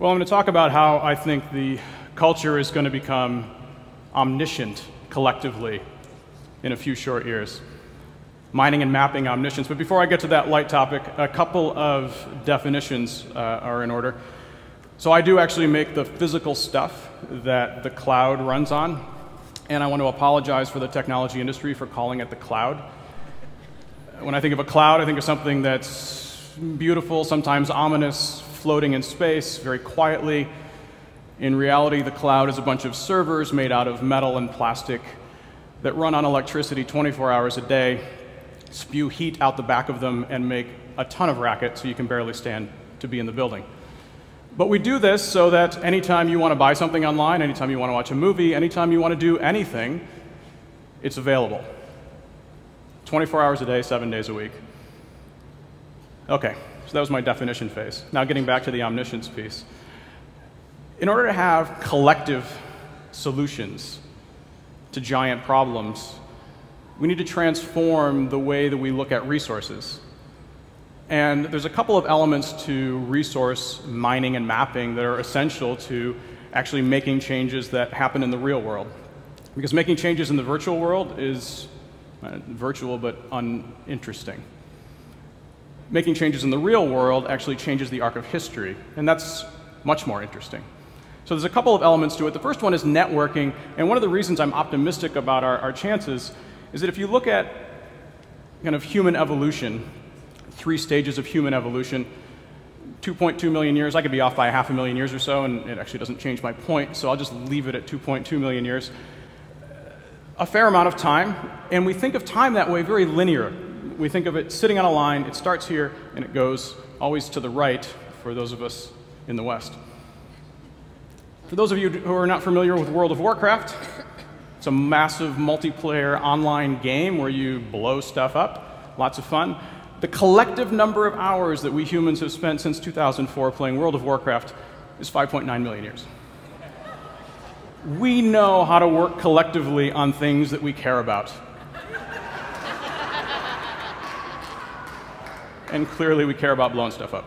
Well, I'm going to talk about how I think the culture is going to become omniscient collectively in a few short years. Mining and mapping omniscience. But before I get to that light topic, a couple of definitions uh, are in order. So I do actually make the physical stuff that the cloud runs on, and I want to apologize for the technology industry for calling it the cloud. When I think of a cloud, I think of something that's beautiful, sometimes ominous, floating in space very quietly. In reality, the cloud is a bunch of servers made out of metal and plastic that run on electricity 24 hours a day, spew heat out the back of them, and make a ton of racket so you can barely stand to be in the building. But we do this so that anytime you want to buy something online, anytime you want to watch a movie, anytime you want to do anything, it's available. 24 hours a day, seven days a week. Okay, so that was my definition phase. Now getting back to the omniscience piece. In order to have collective solutions to giant problems, we need to transform the way that we look at resources. And there's a couple of elements to resource mining and mapping that are essential to actually making changes that happen in the real world. Because making changes in the virtual world is uh, virtual but uninteresting. Making changes in the real world actually changes the arc of history, and that's much more interesting. So there's a couple of elements to it. The first one is networking, and one of the reasons I'm optimistic about our, our chances is that if you look at kind of human evolution, three stages of human evolution, 2.2 million years, I could be off by a half a million years or so, and it actually doesn't change my point, so I'll just leave it at 2.2 million years. A fair amount of time, and we think of time that way very linear. We think of it sitting on a line, it starts here, and it goes always to the right for those of us in the West. For those of you who are not familiar with World of Warcraft, it's a massive multiplayer online game where you blow stuff up. Lots of fun. The collective number of hours that we humans have spent since 2004 playing World of Warcraft is 5.9 million years. We know how to work collectively on things that we care about. And clearly we care about blowing stuff up.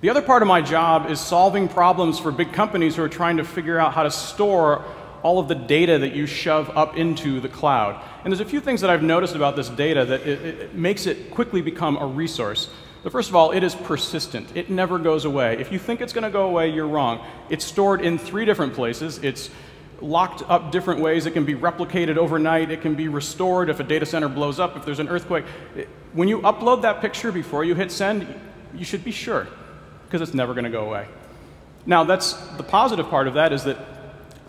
The other part of my job is solving problems for big companies who are trying to figure out how to store all of the data that you shove up into the cloud. And there's a few things that I've noticed about this data that it, it makes it quickly become a resource. But first of all, it is persistent. It never goes away. If you think it's going to go away, you're wrong. It's stored in three different places. It's locked up different ways. It can be replicated overnight. It can be restored if a data center blows up, if there's an earthquake. When you upload that picture before you hit send, you should be sure because it's never going to go away. Now, that's the positive part of that is that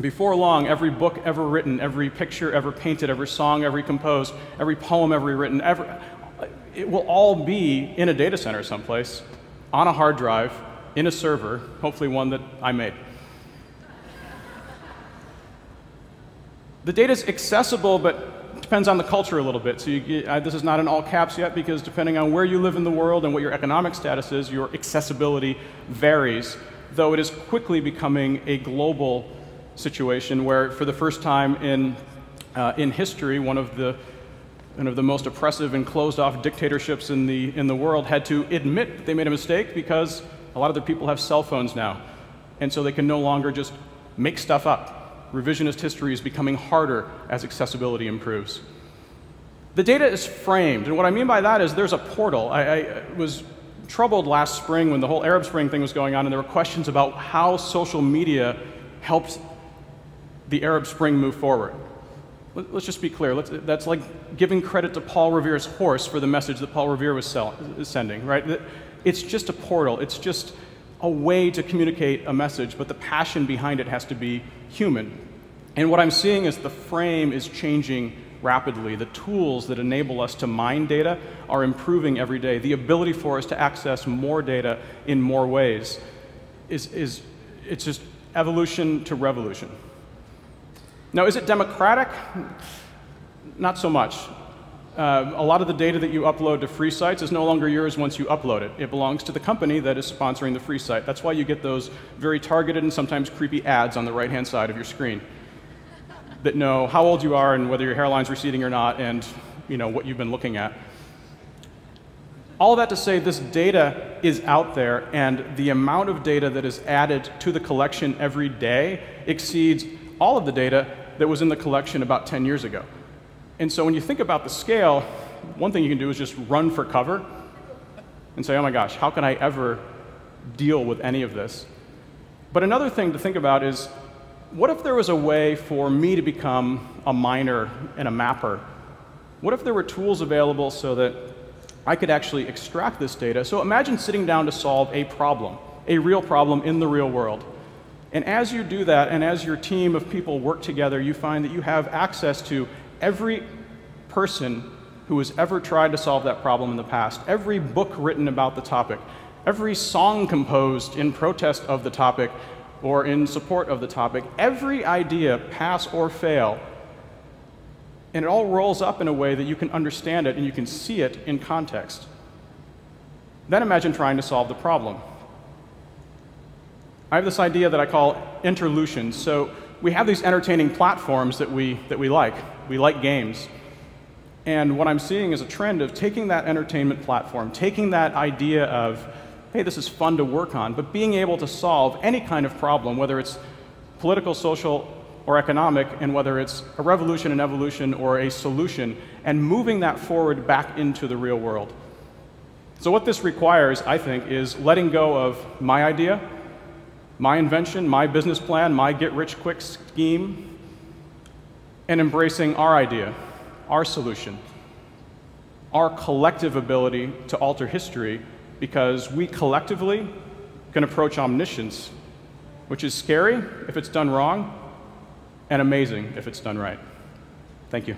before long, every book ever written, every picture ever painted, every song ever composed, every poem ever written, ever, it will all be in a data center someplace, on a hard drive, in a server, hopefully one that I made. The data is accessible, but depends on the culture a little bit. So you, uh, this is not in all caps yet because depending on where you live in the world and what your economic status is, your accessibility varies, though it is quickly becoming a global situation where for the first time in, uh, in history, one of the one of the most oppressive and closed off dictatorships in the, in the world had to admit that they made a mistake because a lot of their people have cell phones now. And so they can no longer just make stuff up revisionist history is becoming harder as accessibility improves. The data is framed, and what I mean by that is there's a portal. I, I, was troubled last spring when the whole Arab Spring thing was going on, and there were questions about how social media helped the Arab Spring move forward. Let, us just be clear. Let's, that's like giving credit to Paul Revere's horse for the message that Paul Revere was sell, sending, right? It's just a portal. It's just a way to communicate a message, but the passion behind it has to be human. And what I'm seeing is the frame is changing rapidly. The tools that enable us to mine data are improving every day. The ability for us to access more data in more ways is, is it's just evolution to revolution. Now, is it democratic? Not so much. Uh, a lot of the data that you upload to free sites is no longer yours once you upload it. It belongs to the company that is sponsoring the free site. That's why you get those very targeted and sometimes creepy ads on the right-hand side of your screen that know how old you are and whether your hairline's receding or not and you know, what you've been looking at. All of that to say, this data is out there, and the amount of data that is added to the collection every day exceeds all of the data that was in the collection about 10 years ago. And so when you think about the scale, one thing you can do is just run for cover and say, oh my gosh, how can I ever deal with any of this? But another thing to think about is what if there was a way for me to become a miner and a mapper? What if there were tools available so that I could actually extract this data? So imagine sitting down to solve a problem, a real problem in the real world. And as you do that, and as your team of people work together, you find that you have access to every person who has ever tried to solve that problem in the past, every book written about the topic, every song composed in protest of the topic or in support of the topic, every idea, pass or fail, and it all rolls up in a way that you can understand it and you can see it in context. Then imagine trying to solve the problem. I have this idea that I call interlutions. So we have these entertaining platforms that we, that we like. We like games. And what I'm seeing is a trend of taking that entertainment platform, taking that idea of, hey, this is fun to work on, but being able to solve any kind of problem, whether it's political, social, or economic, and whether it's a revolution, an evolution, or a solution, and moving that forward back into the real world. So, what this requires, I think, is letting go of my idea, my invention, my business plan, my get rich quick scheme, and embracing our idea, our solution, our collective ability to alter history because we collectively can approach omniscience, which is scary if it's done wrong and amazing if it's done right. Thank you.